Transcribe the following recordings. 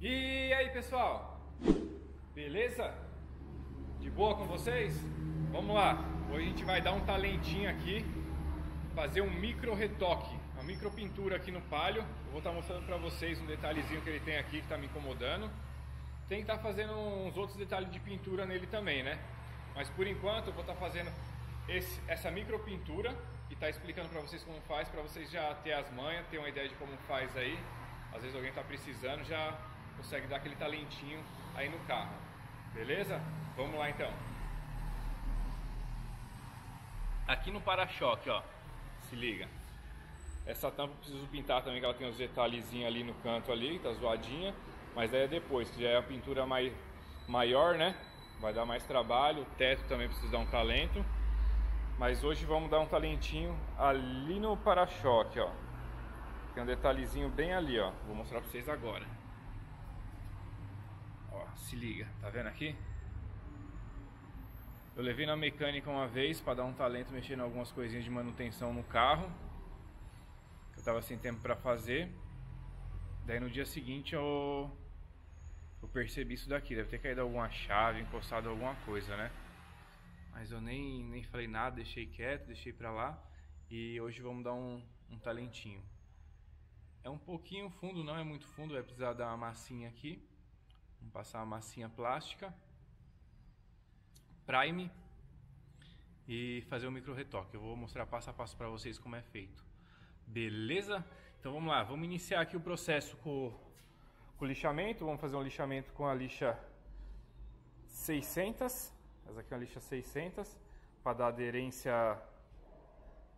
E aí pessoal, beleza? De boa com vocês? Vamos lá, hoje a gente vai dar um talentinho aqui, fazer um micro retoque, uma micro pintura aqui no palio. Eu vou estar mostrando para vocês um detalhezinho que ele tem aqui que está me incomodando. Tem que estar tá fazendo uns outros detalhes de pintura nele também, né? Mas por enquanto eu vou estar tá fazendo esse, essa micro pintura e tá explicando para vocês como faz, para vocês já ter as manhas, ter uma ideia de como faz aí. Às vezes alguém está precisando, já consegue dar aquele talentinho aí no carro. Beleza? Vamos lá então. Aqui no para-choque, ó, se liga. Essa tampa eu preciso pintar também, que ela tem uns detalhezinhos ali no canto ali, tá zoadinha. Mas daí é depois, que já é a pintura mais, maior, né? Vai dar mais trabalho. O teto também precisa dar um talento. Mas hoje vamos dar um talentinho ali no para-choque, ó. Tem um detalhezinho bem ali, ó. Vou mostrar pra vocês agora. Ó, se liga, tá vendo aqui? Eu levei na mecânica uma vez para dar um talento mexendo em algumas coisinhas de manutenção no carro. Eu tava sem tempo para fazer. Daí no dia seguinte eu, eu percebi isso daqui. Deve ter caído alguma chave, encostado alguma coisa, né? Mas eu nem, nem falei nada, deixei quieto, deixei pra lá. E hoje vamos dar um, um talentinho. É um pouquinho fundo, não é muito fundo, vai precisar dar uma massinha aqui. Vamos passar uma massinha plástica. Prime. E fazer um micro retoque. Eu vou mostrar passo a passo para vocês como é feito. Beleza? Então vamos lá, vamos iniciar aqui o processo com, com o lixamento. Vamos fazer um lixamento com a lixa 600. Essa aqui é uma lixa 600 para dar aderência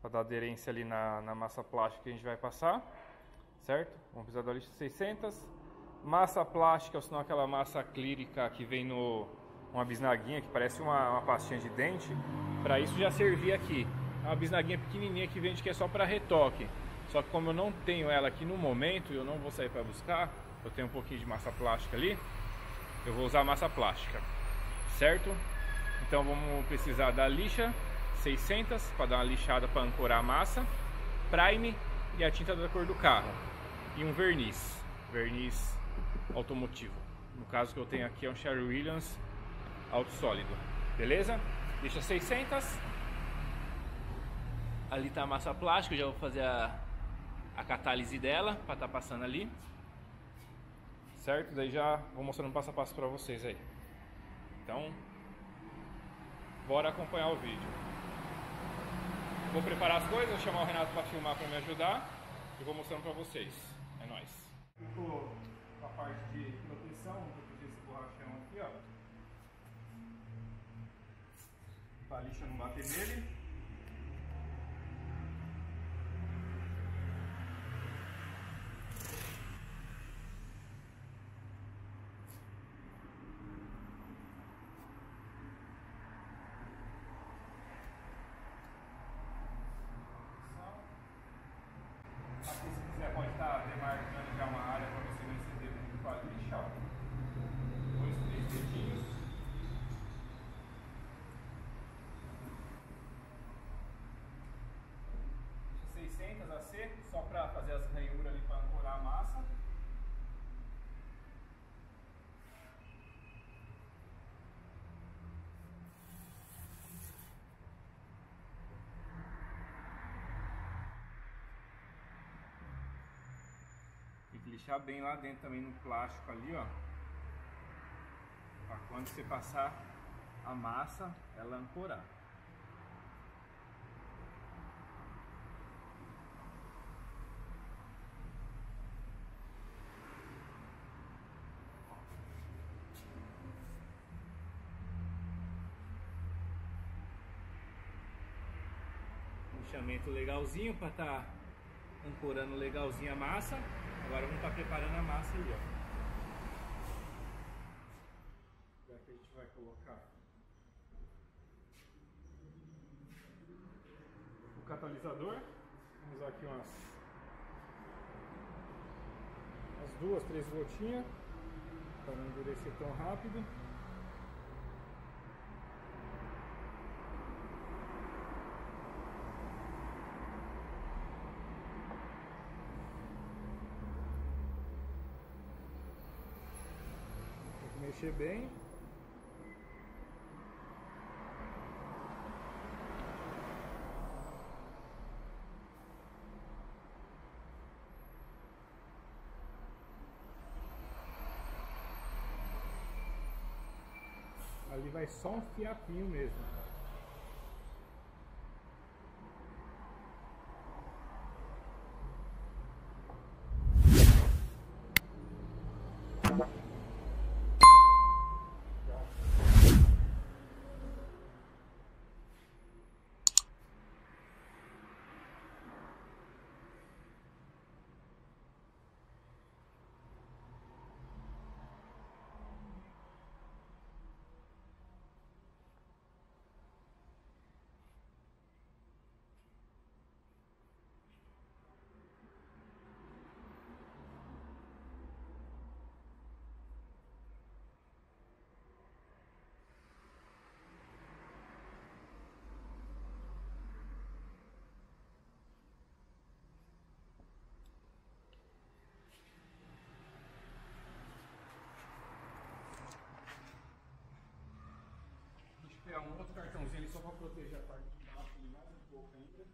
para dar aderência ali na, na massa plástica que a gente vai passar, certo? Vamos precisar da lixa 600. Massa plástica, ou senão aquela massa acrílica que vem no uma bisnaguinha que parece uma, uma pastinha de dente. Para isso já servia aqui. É uma bisnaguinha pequenininha que vende que é só para retoque. Só que como eu não tenho ela aqui no momento, eu não vou sair para buscar, eu tenho um pouquinho de massa plástica ali, eu vou usar massa plástica, certo? Então vamos precisar da lixa 600 para dar uma lixada para ancorar a massa, prime e a tinta da cor do carro e um verniz, verniz automotivo. No caso que eu tenho aqui é um Sherwin Williams alto sólido, beleza? Lixa 600. Ali está a massa plástica, já vou fazer a, a catálise dela para estar tá passando ali. Certo? Daí já vou mostrando passo a passo para vocês aí. Então, Bora acompanhar o vídeo. Vou preparar as coisas, vou chamar o Renato para filmar para me ajudar e vou mostrando para vocês. É nóis. Parte de proteção, vou proteger esse borrachão aqui, ó. Para a lixa não bater nele. a seco, só para fazer as ranhuras ali para ancorar a massa. Tem que lixar bem lá dentro também no plástico ali, ó. Para quando você passar a massa, ela ancorar. Lixamento legalzinho para estar tá ancorando legalzinho a massa. Agora vamos estar tá preparando a massa ali, ó. Já que a gente vai colocar o catalisador. Vamos usar aqui umas, umas duas, três gotinhas para não endurecer tão rápido. Mexer bem. Ali vai só um fiapinho mesmo. pegar um outro cartãozinho ali só para proteger a parte de baixo mais um pouco ainda.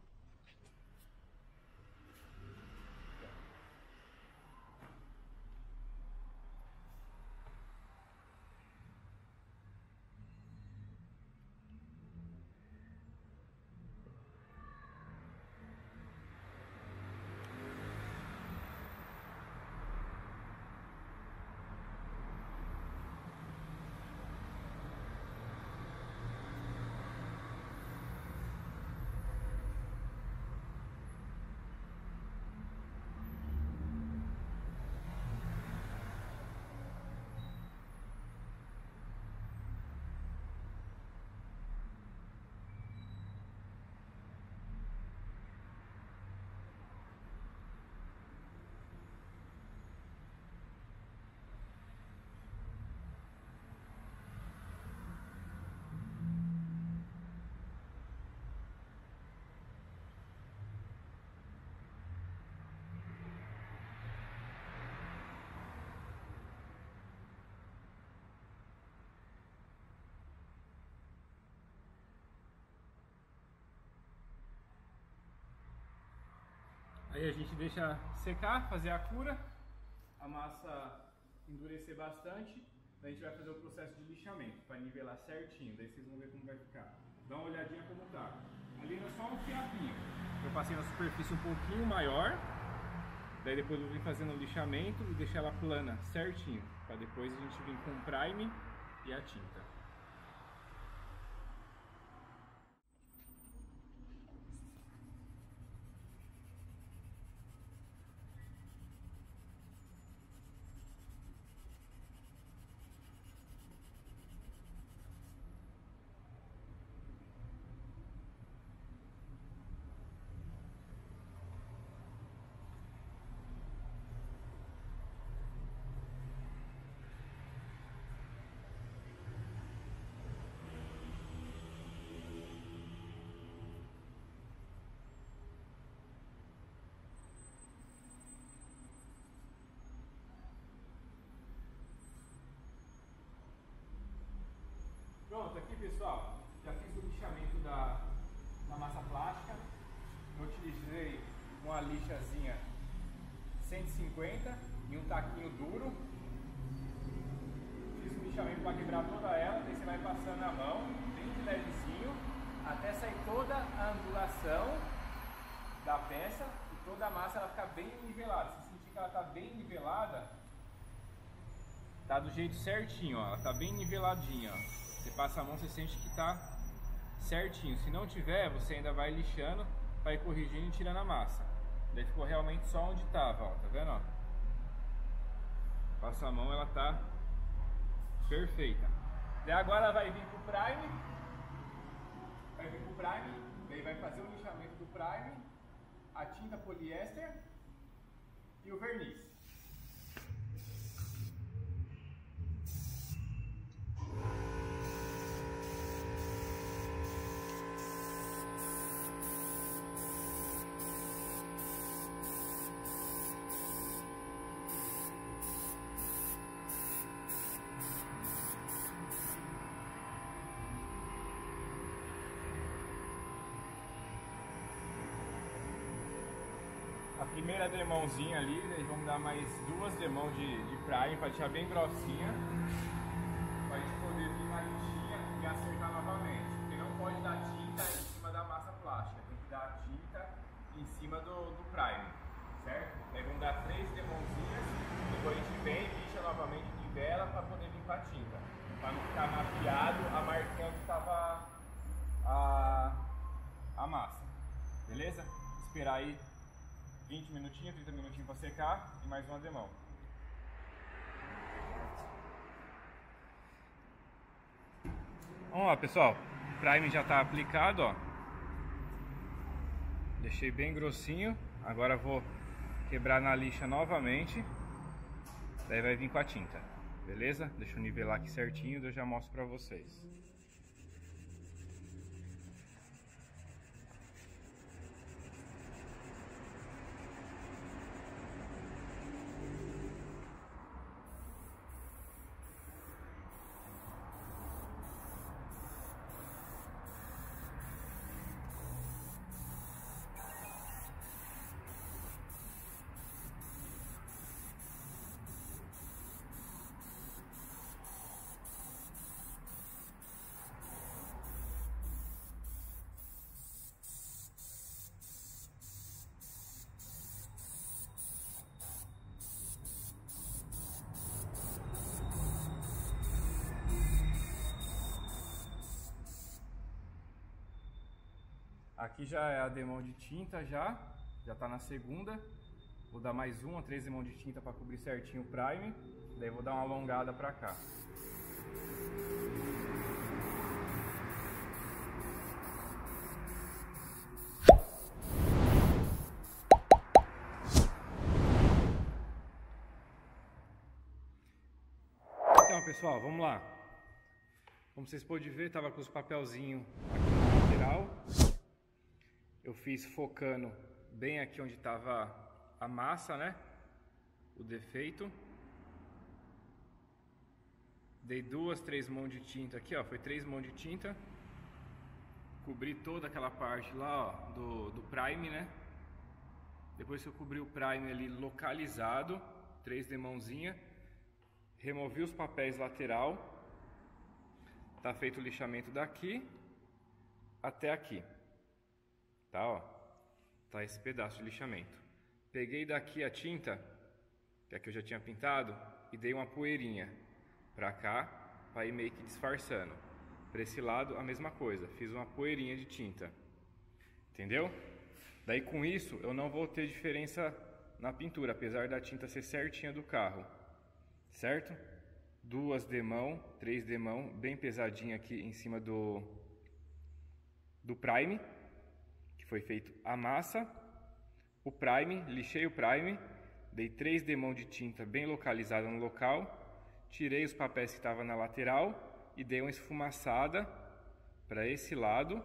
Aí a gente deixa secar, fazer a cura, a massa endurecer bastante, daí a gente vai fazer o processo de lixamento para nivelar certinho, daí vocês vão ver como vai ficar. Dá uma olhadinha como tá. Ali é só um fiapinho. Eu passei na superfície um pouquinho maior, daí depois eu vim fazendo o lixamento e deixar ela plana certinho, para depois a gente vir com o prime e a tinta. Aqui pessoal, já fiz o lixamento da, da massa plástica. Eu utilizei uma lixazinha 150 e um taquinho duro. Fiz o lixamento para quebrar toda ela, daí você vai passando a mão, bem de levezinho, até sair toda a angulação da peça e toda a massa ela ficar bem nivelada. Se sentir que ela está bem nivelada, tá do jeito certinho, ó. Ela tá bem niveladinha, ó. Você passa a mão, você sente que está certinho. Se não tiver, você ainda vai lixando, vai corrigindo e tirando a massa. Daí ficou realmente só onde estava, ó. Tá vendo? Ó? Passa a mão, ela tá perfeita. Daí agora vai vir pro prime. Vai vir pro prime, daí vai fazer o lixamento do prime, a tinta poliéster e o verniz. Primeira demãozinha ali, eles vamos dar mais duas demãos de, de para deixar bem grossinha. Pra gente poder vir na lixinha e acertar novamente. Porque não pode dar tinta em cima da massa plástica, tem que dar tinta em cima do, do prime, certo? Aí vamos dar três demãozinhas, depois a gente vem, lixa novamente, nivela para poder com a tinta. Para não ficar mafiado a marquinha onde estava a, a massa. Beleza? Esperar aí 20 minutinhos, 30 minutinhos para secar e mais uma demão. Vamos lá pessoal, o prime já está aplicado, ó. Deixei bem grossinho, agora vou quebrar na lixa novamente, daí vai vir com a tinta, beleza? Deixa eu nivelar aqui certinho, eu já mostro para vocês. Aqui já é a demão de tinta já, já está na segunda. Vou dar mais uma, três demão de tinta para cobrir certinho o prime. Daí vou dar uma alongada para cá. Então pessoal, vamos lá. Como vocês podem ver, estava com os papelzinhos aqui na lateral eu fiz focando bem aqui onde estava a massa, né? O defeito. Dei duas, três mãos de tinta aqui, ó. Foi três mãos de tinta. Cobri toda aquela parte lá, ó, do, do prime, né? Depois que eu cobri o prime ali localizado, três demãozinha, removi os papéis lateral. Tá feito o lixamento daqui até aqui. Tá, ó. Tá esse pedaço de lixamento. Peguei daqui a tinta, que é que eu já tinha pintado, e dei uma poeirinha pra cá, para ir meio que disfarçando. Para esse lado, a mesma coisa. Fiz uma poeirinha de tinta. Entendeu? Daí com isso, eu não vou ter diferença na pintura, apesar da tinta ser certinha do carro. Certo? Duas demão, três demão, bem pesadinha aqui em cima do, do prime foi feito a massa, o prime, lixei o prime, dei três demão de tinta bem localizada no local, tirei os papéis que estavam na lateral e dei uma esfumaçada para esse lado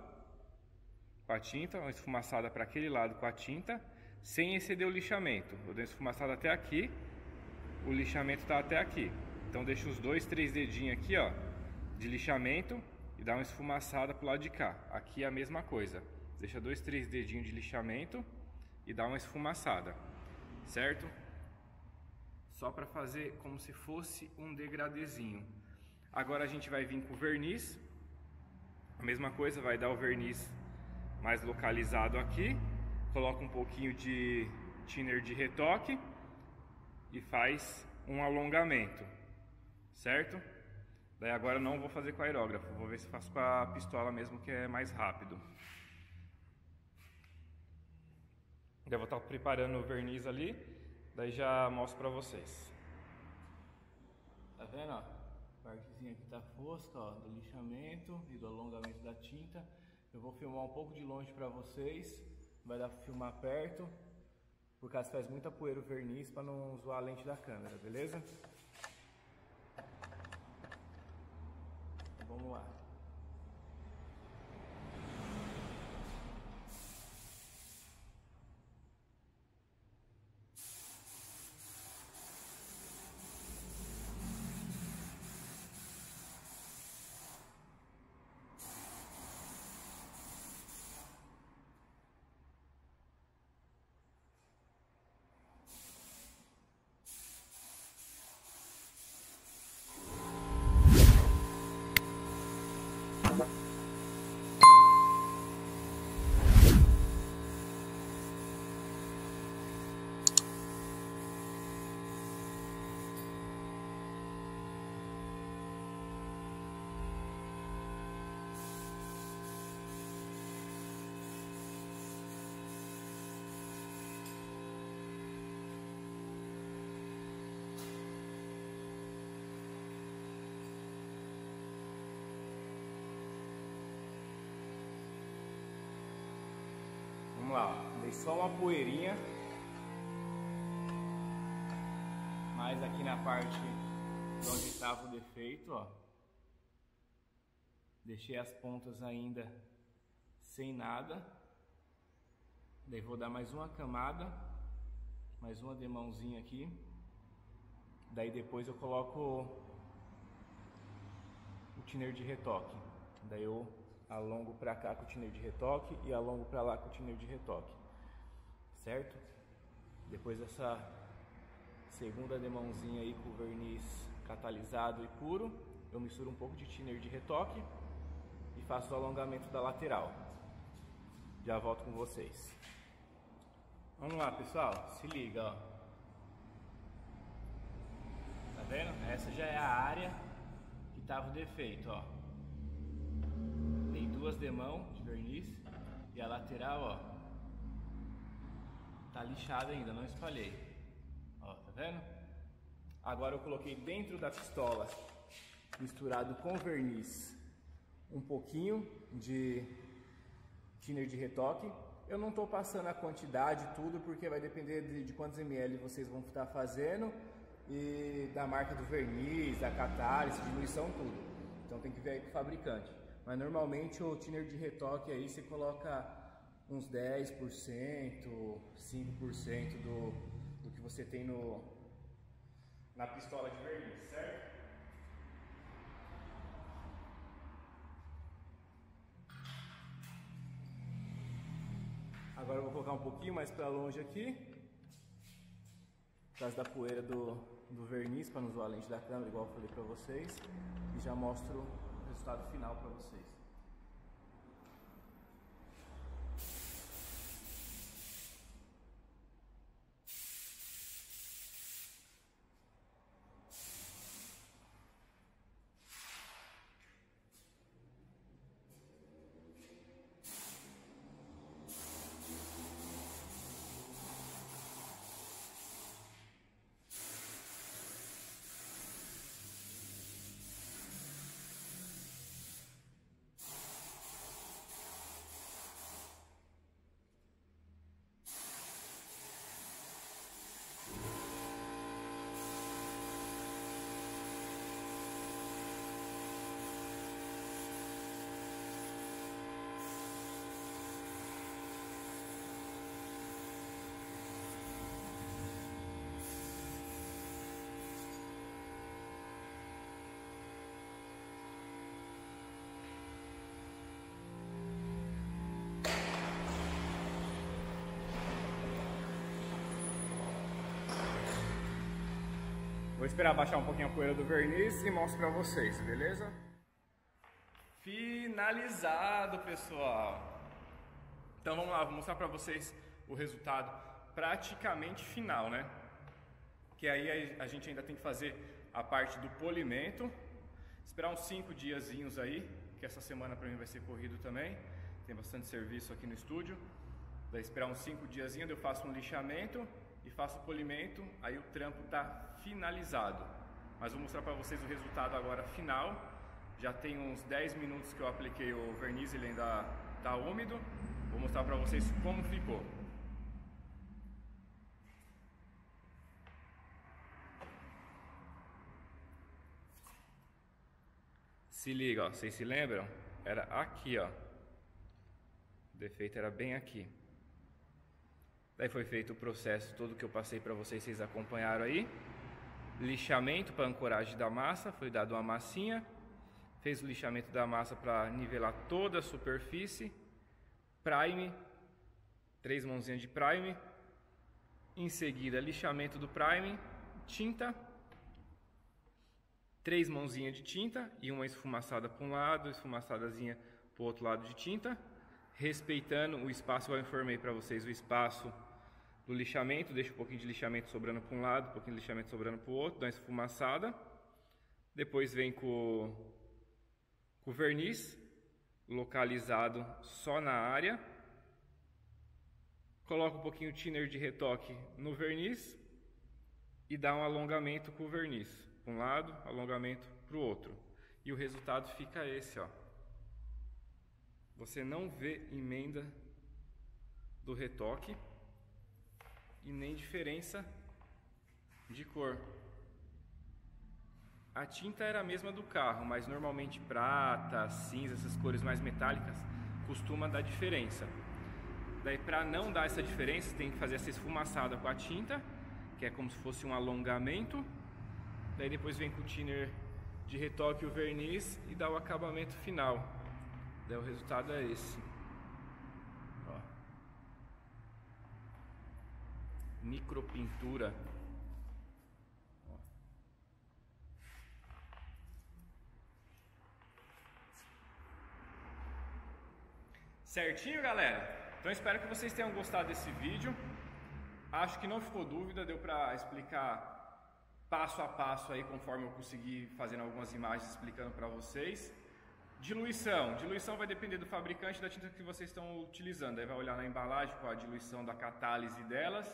com a tinta, uma esfumaçada para aquele lado com a tinta, sem exceder o lixamento. Eu dei uma esfumaçada até aqui, o lixamento está até aqui. Então deixa os dois, três dedinhos aqui, ó, de lixamento e dá uma esfumaçada para o lado de cá. Aqui é a mesma coisa. Deixa dois, três dedinhos de lixamento e dá uma esfumaçada, certo? Só para fazer como se fosse um degradezinho. Agora a gente vai vir com o verniz. A mesma coisa, vai dar o verniz mais localizado aqui. Coloca um pouquinho de thinner de retoque e faz um alongamento, certo? Daí agora não vou fazer com aerógrafo, vou ver se faço com a pistola mesmo que é mais rápido. Vou estar preparando o verniz ali, daí já mostro para vocês. Tá vendo, ó? Partezinha aqui tá fosca, ó, do lixamento e do alongamento da tinta. Eu vou filmar um pouco de longe para vocês, vai dar para filmar perto, por causa faz muita poeira o verniz para não zoar a lente da câmera, beleza? Dei só uma poeirinha. Mais aqui na parte onde estava o defeito, ó. Deixei as pontas ainda sem nada. Daí vou dar mais uma camada, mais uma demãozinha aqui. Daí depois eu coloco o thinner de retoque. Daí eu alongo para cá com o thinner de retoque e alongo para lá com o thinner de retoque. Certo? Depois dessa segunda demãozinha aí com verniz catalisado e puro, eu misturo um pouco de thinner de retoque e faço o alongamento da lateral. Já volto com vocês. Vamos lá, pessoal. Se liga, ó. Tá vendo? Essa já é a área que tava o defeito, ó. Duas demão de verniz e a lateral, ó. Tá lixada ainda, não espalhei. Ó, tá vendo? Agora eu coloquei dentro da pistola, misturado com verniz, um pouquinho de thinner de retoque. Eu não estou passando a quantidade tudo porque vai depender de, de, quantos ml vocês vão estar fazendo e da marca do verniz, da catálise, diluição, tudo. Então tem que ver aí com o fabricante. Mas normalmente o thinner de retoque aí você coloca uns 10%, 5% do, do que você tem no, na pistola de verniz, certo? Agora eu vou colocar um pouquinho mais para longe aqui. Por causa da poeira do, do verniz, para não zoar a lente da câmera, igual eu falei para vocês. E já mostro resultado final para vocês. Vou esperar baixar um pouquinho a poeira do verniz e mostro pra vocês, beleza? Finalizado, pessoal! Então vamos lá, vou mostrar pra vocês o resultado praticamente final, né? Que aí a gente ainda tem que fazer a parte do polimento, esperar uns 5 diazinhos aí, que essa semana pra mim vai ser corrido também, tem bastante serviço aqui no estúdio. Daí esperar uns 5 diazinhos, eu faço um lixamento e faço o polimento, aí o trampo está finalizado. Mas vou mostrar para vocês o resultado agora final. Já tem uns 10 minutos que eu apliquei o verniz, ele ainda está úmido. Vou mostrar para vocês como ficou. Se liga, ó, vocês se lembram? Era aqui, ó. O defeito era bem aqui. Daí foi feito o processo todo que eu passei para vocês, vocês acompanharam aí. Lixamento para ancoragem da massa, foi dado uma massinha. Fez o lixamento da massa para nivelar toda a superfície. Prime, três mãozinhas de prime. Em seguida, lixamento do prime, tinta. Três mãozinhas de tinta e uma esfumaçada para um lado, esfumaçadazinha para o outro lado de tinta respeitando o espaço, eu informei para vocês o espaço do lixamento, deixa um pouquinho de lixamento sobrando para um lado, um pouquinho de lixamento sobrando para o outro, dá uma esfumaçada. Depois vem com, com o verniz localizado só na área. Coloca um pouquinho de thinner de retoque no verniz e dá um alongamento com o verniz. Para um lado, alongamento para o outro. E o resultado fica esse, ó. Você não vê emenda do retoque e nem diferença de cor. A tinta era a mesma do carro, mas normalmente prata, cinza, essas cores mais metálicas costuma dar diferença. Daí para não dar essa diferença, tem que fazer essa esfumaçada com a tinta, que é como se fosse um alongamento. Daí depois vem com o thinner de retoque o verniz e dá o acabamento final. Daí o resultado é esse. Micropintura. Certinho, galera? Então espero que vocês tenham gostado desse vídeo. Acho que não ficou dúvida, deu para explicar passo a passo aí conforme eu consegui fazendo algumas imagens explicando para vocês. Diluição. Diluição vai depender do fabricante da tinta que vocês estão utilizando. Aí vai olhar na embalagem com a diluição da catálise delas.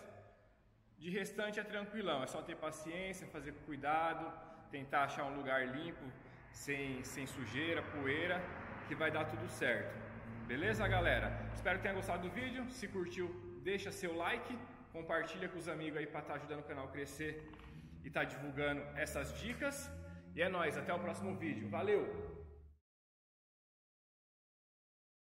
De restante é tranquilão, é só ter paciência, fazer com cuidado, tentar achar um lugar limpo, sem, sem sujeira, poeira, que vai dar tudo certo. Beleza, galera? Espero que tenha gostado do vídeo. Se curtiu, deixa seu like, compartilha com os amigos aí para estar tá ajudando o canal a crescer e estar tá divulgando essas dicas. E é nóis, até o próximo vídeo. Valeu!